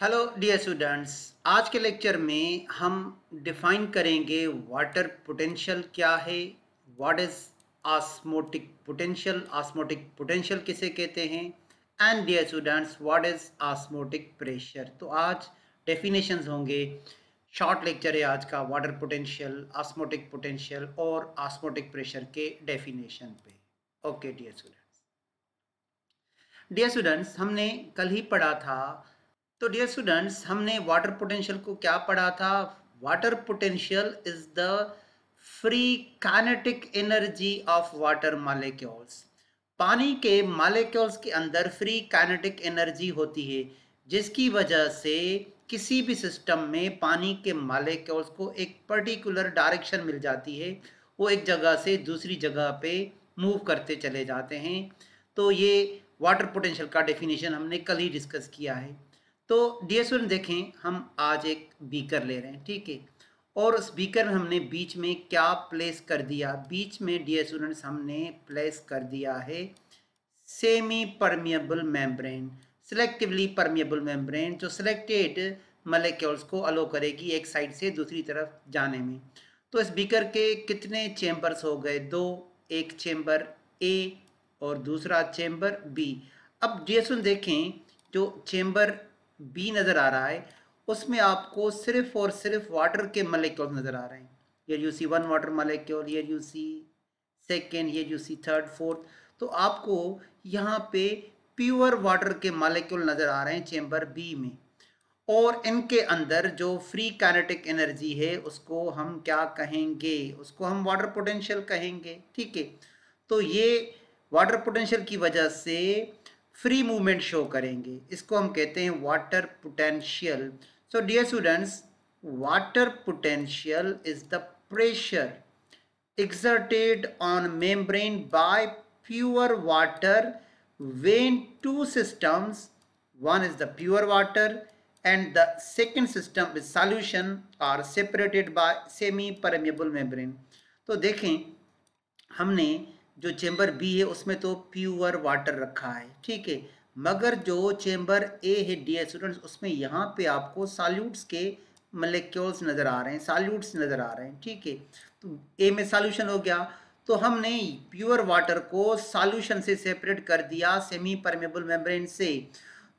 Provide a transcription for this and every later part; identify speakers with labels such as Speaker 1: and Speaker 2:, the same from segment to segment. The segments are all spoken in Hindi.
Speaker 1: हेलो डियर स्टूडेंट्स आज के लेक्चर में हम डिफाइन करेंगे वाटर पोटेंशियल क्या है? What is osmotic potential osmotic potential किसे कहते हैं? And dear students what is osmotic pressure तो आज डेफिनेशंस होंगे। शॉर्ट लेक्चर है आज का वाटर पोटेंशियल आस्मोटिक पोटेंशियल और आस्मोटिक प्रेशर के डेफिनेशन पे। Okay dear students dear students हमने कल ही पढ़ा था तो डियर स्टूडेंट्स हमने वाटर पोटेंशियल को क्या पढ़ा था? Water potential is the free kinetic energy of water molecules पानी के मालिक्यूल्स के अंदर फ्री काइनेटिक एनर्जी होती है, जिसकी वजह से किसी भी सिस्टम में पानी के मालिक्यूल्स को एक पर्टिकुलर डायरेक्शन मिल जाती है। वो एक जगह से दूसरी जगह पे मूव करते चले जाते हैं। तो ये वाटर पोटेंशियल का डेफिनेशन हमने कल ही डिस्कस किया है। तो डियर स्टूडेंट देखें, हम आज एक बीकर ले रहे हैं, ठीक है? और उस बीकर में हमने बीच में क्या प्लेस कर दिया? बीच में डियर स्टूडेंट्स हमने प्लेस कर दिया है semi permeable membrane selectively permeable membrane जो सिलेक्टेड मलेक्यूल्स को अलो करेगी एक साइड से दूसरी तरफ़ जाने में। तो इस बीकर के कितने चेम्बर्स हो गए? दो, एक चेम्बर ए और दूसरा चेम्बर बी अब डियर देखें, जो चेम्बर बी नज़र आ रहा है, उसमें आपको सिर्फ़ और सिर्फ़ वाटर के मलेक्यूल नज़र आ रहे हैं। ये you see one water molecule ये यू सी सेकेंड ये यू सी थर्ड फोर्थ तो आपको यहाँ पे प्योर वाटर के मालिक्यूल नज़र आ रहे हैं चेम्बर बी में। और इनके अंदर जो फ्री काइनेटिक एनर्जी है, उसको हम क्या कहेंगे? उसको हम वाटर पोटेंशियल कहेंगे, ठीक है? तो ये वाटर पोटेंशियल की वजह से फ्री मूवमेंट शो करेंगे। इसको हम कहते हैं water potential so dear students water potential is the pressure exerted on membrane by pure water when two systems one is the pure water and the second system is solution are separated by semi permeable membrane तो देखें, हमने जो चेम्बर बी है, उसमें तो प्योर वाटर रखा है, ठीक है? मगर जो चेम्बर ए है डी स्टूडेंट्स उसमें यहाँ पे आपको साल्यूट्स के मलेक्यूल्स नज़र आ रहे हैं साल्यूट्स नज़र आ रहे हैं, ठीक है? तो ए में सॉल्यूशन हो गया तो हमने प्योर वाटर को सॉल्यूशन से सेपरेट कर दिया सेमी परमेबल मेम्ब्रेन से।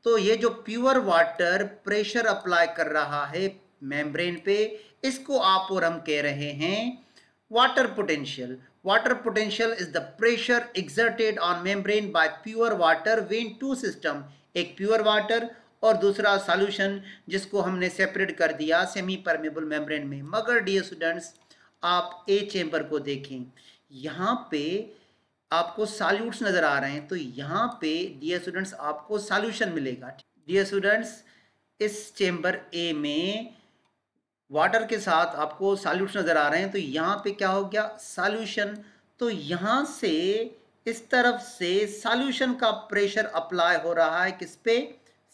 Speaker 1: तो ये जो प्योर वाटर प्रेशर अप्लाई कर रहा है मेम्ब्रेन पे, इसको आप और हम कह रहे हैं water potential water potential is the pressure exerted on membrane by pure water when two system, एक प्योर वाटर और दूसरा सॉल्यूशन जिसको हमने सेपरेट कर दिया सेमी परमेबल मेम्ब्रेन में। मगर डियर स्टूडेंट्स आप ए चेम्बर को देखें। यहाँ पे आपको सॉल्यूट्स नज़र आ रहे हैं तो यहाँ पे डियर स्टूडेंट्स आपको सॉल्यूशन मिलेगा। डियर स्टूडेंट्स इस चेम्बर ए में वाटर के साथ आपको सॉल्यूशन नज़र आ रहे हैं तो यहाँ पे क्या हो गया? सॉल्यूशन। तो यहाँ से, इस तरफ़ से सॉल्यूशन का प्रेशर अप्लाई हो रहा है किस पे?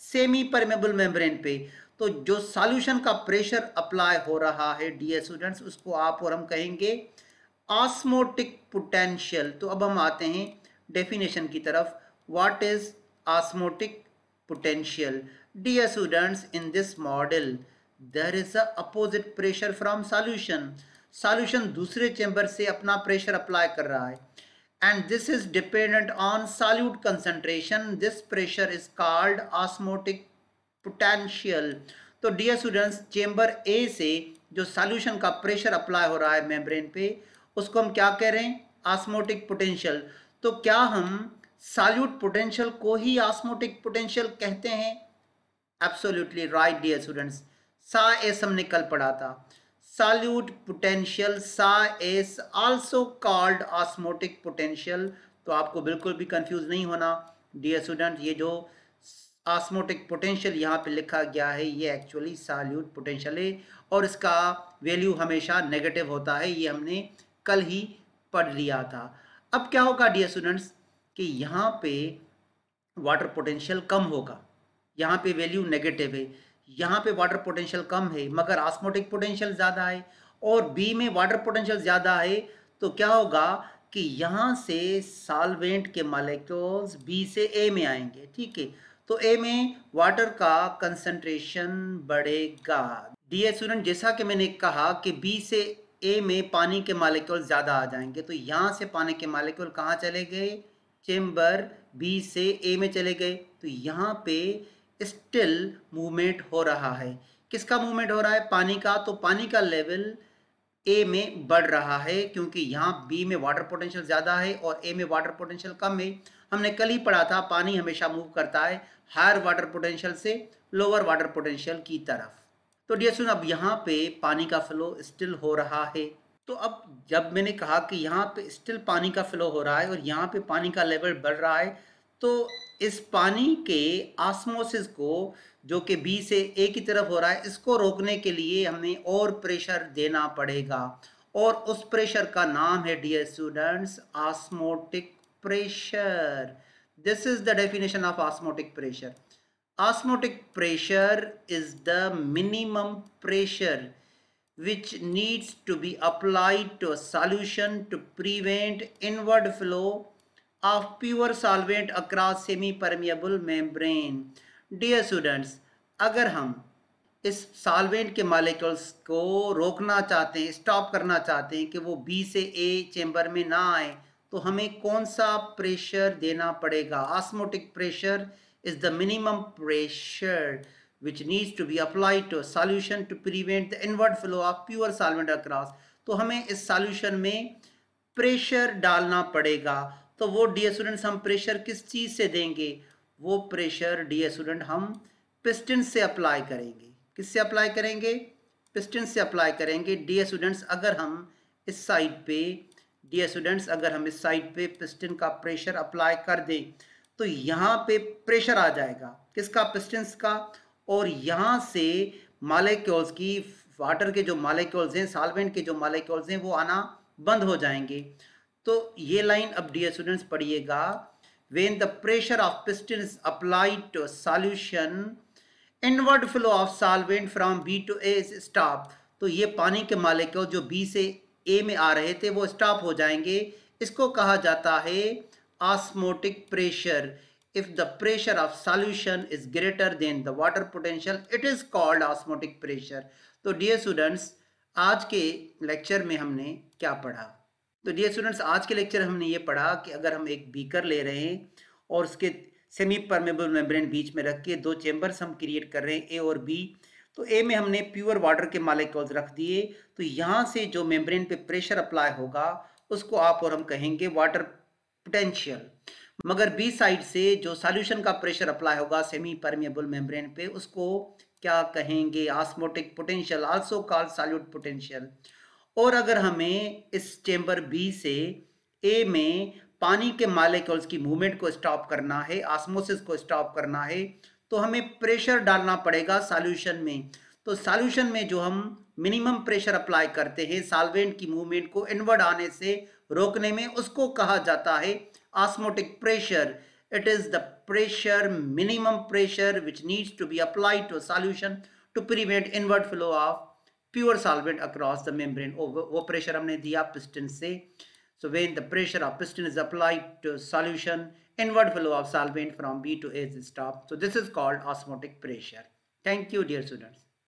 Speaker 1: सेमी परमेबल मेम्ब्रेन पे। तो जो सॉल्यूशन का प्रेशर अप्लाई हो रहा है डियर स्टूडेंट्स, उसको आप और हम कहेंगे ऑस्मोटिक पोटेंशियल। तो अब हम आते हैं डेफिनेशन की तरफ़। What is osmotic potential dear students, in this model there is opposite pressure from solution solution दूसरे चैम्बर से अपना प्रेशर अप्लाई कर रहा है। And this is dependent on solute concentration this pressure is called osmotic potential तो डियर स्टूडेंट्स चेम्बर ए से जो सॉल्यूशन का प्रेशर अप्लाई हो रहा है मेम्ब्रेन पे, उसको हम क्या कह रहे हैं? ऑस्मोटिक पोटेंशियल तो क्या हम सॉल्यूट पोटेंशियल को ही ऑस्मोटिक पोटेंशियल कहते हैं? एब्सोल्युटली राइट डियर स्टूडेंट्स सा एस हमने कल पढ़ा था। solute potential sa is also called osmotic potential तो आपको बिल्कुल भी कंफ्यूज नहीं होना, डियर स्टूडेंट, ये जो ऑस्मोटिक पोटेंशियल यहाँ पे लिखा गया है, ये एक्चुअली साल्यूट पोटेंशियल है और इसका वैल्यू हमेशा नेगेटिव होता है, ये हमने कल ही पढ़ लिया था। अब क्या होगा डियर स्टूडेंट्स कि यहाँ पे वाटर पोटेंशियल कम होगा, यहाँ पे वैल्यू नेगेटिव है। यहाँ पे वाटर पोटेंशियल कम है, मगर ऑस्मोटिक पोटेंशियल ज़्यादा है और बी में वाटर पोटेंशियल ज़्यादा है तो क्या होगा कि यहाँ से सालवेंट के मालिक्यूल्स बी से ए में आएँगे, ठीक है? तो ए में वाटर का कंसंट्रेशन बढ़ेगा। डी स्टूडेंट जैसा कि मैंने कहा कि बी से ए में पानी के मालिक्यूल ज़्यादा आ जाएँगे तो यहाँ से पानी के मालिक्यूल कहाँ चले गए? चेम्बर बी से ए में चले गए तो यहाँ पे स्टिल मूवमेंट हो रहा है। किसका मूवमेंट हो रहा है? पानी का। तो पानी का लेवल ए में बढ़ रहा है, क्योंकि यहाँ बी में वाटर पोटेंशियल ज़्यादा है और ए में वाटर पोटेंशियल कम है। हमने कल ही पढ़ा था, पानी हमेशा मूव करता है हायर वाटर पोटेंशियल से लोअर वाटर पोटेंशियल की तरफ़। तो डियर सुन अब यहाँ पे पानी का फ्लो स्टिल हो रहा है। तो अब जब मैंने कहा कि यहाँ पे स्टिल पानी का फ्लो हो रहा है और यहाँ पे पानी का लेवल बढ़ रहा है तो इस पानी के आसमोसिस को, जो कि बी से ए की तरफ़ हो रहा है, इसको रोकने के लिए हमें और प्रेशर देना पड़ेगा। और उस प्रेशर का नाम है, dear students osmotic pressure. This is the definition of osmotic pressure osmotic pressure is the minimum pressure needs to be applied to a solution to prevent inward flow of pure solvent across semi permeable membrane. Dear students अगर हम इस सॉल्वेंट के मालिकल्स को रोकना चाहते हैं स्टॉप करना चाहते हैं कि वो बी से ए चैम्बर में ना आए तो हमें कौन सा प्रेशर देना पड़ेगा? Osmotic pressure is the minimum pressure which needs to be apply to solution to prevent the inward flow of pure solvent across तो हमें इस सॉल्यूशन में प्रेशर डालना पड़ेगा। तो वो डी स्टूडेंट्स हम प्रेशर किस चीज़ से देंगे? वो प्रेशर डी स्टूडेंट हम पिस्टन से अप्लाई करेंगे। किससे अप्लाई करेंगे? पिस्टन से अप्लाई करेंगे। डी स्टूडेंट्स अगर हम इस साइड पे डी स्टूडेंट्स अगर हम इस साइड पे पिस्टन का प्रेशर अप्लाई कर दें तो यहाँ पे प्रेशर आ जाएगा। किसका? पिस्टन्स का। और यहाँ से मालिक्यूल्स की वाटर के जो मालिक्यूल्स हैं सॉल्वेंट के जो मालिक्यूल्स हैं, वो आना बंद हो जाएँगे। तो ये लाइन अब डियर स्टूडेंट्स पढ़िएगा। When the pressure of piston applied to solution inward flow of solvent from B to A is stop तो ये पानी के मालिक्यूल जो बी से ए में आ रहे थे, वो स्टॉप हो जाएँगे। इसको कहा जाता है osmotic pressure if the pressure of solution is greater than the water potential it is called osmotic pressure तो डियर स्टूडेंट्स आज के लेक्चर में हमने क्या पढ़ा? तो डियर स्टूडेंट्स आज के लेक्चर हमने ये पढ़ा कि अगर हम एक बीकर ले रहे हैं और उसके सेमी परमेबल मेम्ब्रेन बीच में रख के दो चेम्बर्स हम क्रिएट कर रहे हैं ए और बी तो ए में हमने प्योर वाटर के मालिक्यूल्स रख दिए। तो यहाँ से जो मेम्ब्रेन पे प्रेशर अप्लाई होगा, उसको आप और हम कहेंगे वाटर पोटेंशियल मगर बी साइड से जो सॉल्यूशन का प्रेशर अप्लाई होगा सेमी परमिएबल मेम्ब्रेन पे, उसको क्या कहेंगे? Osmotic potential also call solute potential और अगर हमें इस चेंबर बी से ए में पानी के मालिक्यूल्स की मूवमेंट को स्टॉप करना है आस्मोसिस को स्टॉप करना है तो हमें प्रेशर डालना पड़ेगा सॉल्यूशन में। तो सॉल्यूशन में जो हम मिनिमम प्रेशर अप्लाई करते हैं सॉल्वेंट की मूवमेंट को इनवर्ड आने से रोकने में, उसको कहा जाता है osmotic pressure it is the pressure minimum pressure which needs to be applied to solution to prevent inward flow of pure solvent across the membrane वो प्रेशर हमने दिया पिस्टन से so when the pressure of piston is applied to solution inward flow of solvent from B to A is stopped so this is called osmotic pressure thank you dear students